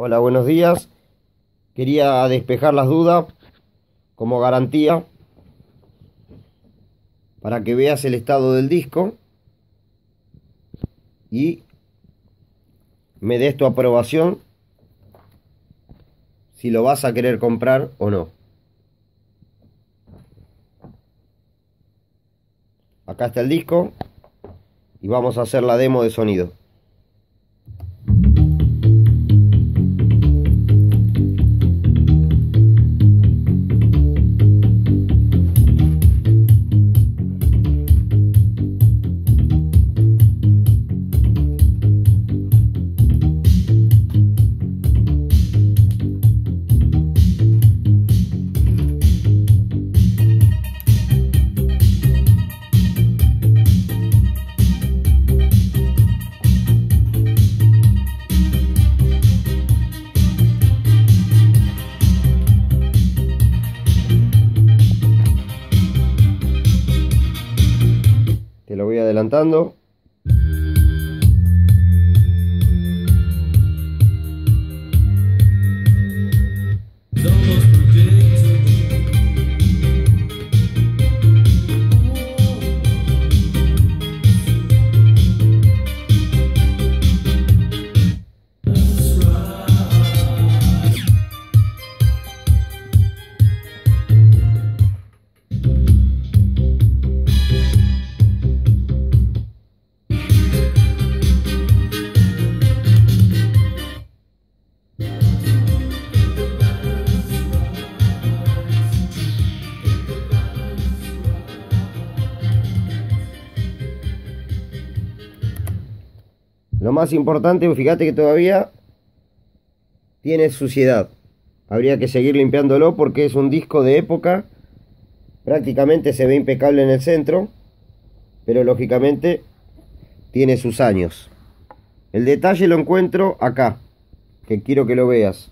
Hola, buenos días. Quería despejar las dudas como garantía para que veas el estado del disco y me des tu aprobación si lo vas a querer comprar o no. Acá está el disco y vamos a hacer la demo de sonido. Adelantando. Lo más importante, fíjate que todavía tiene suciedad. Habría que seguir limpiándolo porque es un disco de época. Prácticamente se ve impecable en el centro. Pero lógicamente tiene sus años. El detalle lo encuentro acá. Que quiero que lo veas.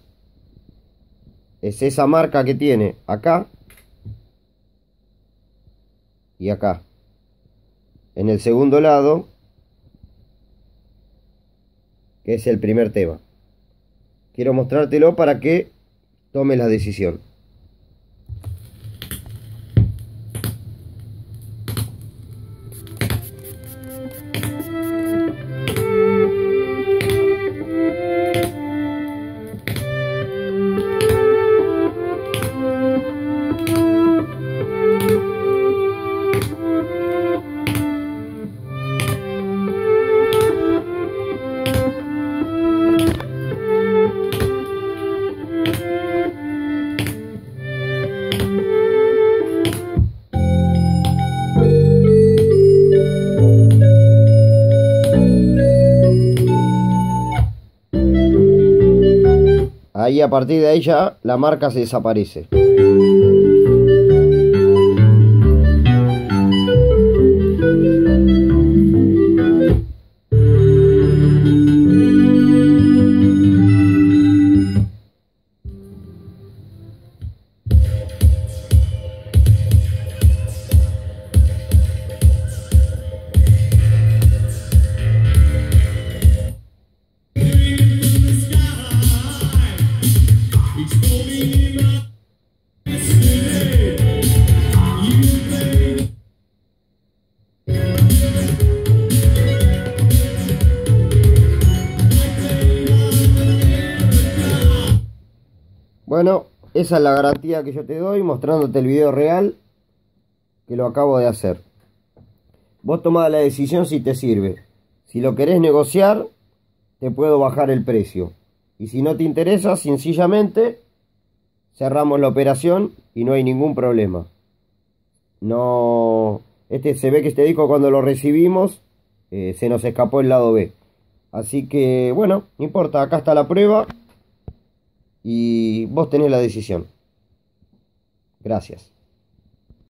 Es esa marca que tiene acá. Y acá. En el segundo lado que es el primer tema. Quiero mostrártelo para que tomes la decisión. Ahí a partir de ahí ya la marca se desaparece. Bueno, esa es la garantía que yo te doy mostrándote el video real que lo acabo de hacer. Vos tomás la decisión si te sirve. Si lo querés negociar, te puedo bajar el precio. Y si no te interesa, sencillamente cerramos la operación y no hay ningún problema. No, este se ve que este disco cuando lo recibimos eh, se nos escapó el lado B. Así que bueno, no importa, acá está la prueba y vos tenés la decisión. Gracias.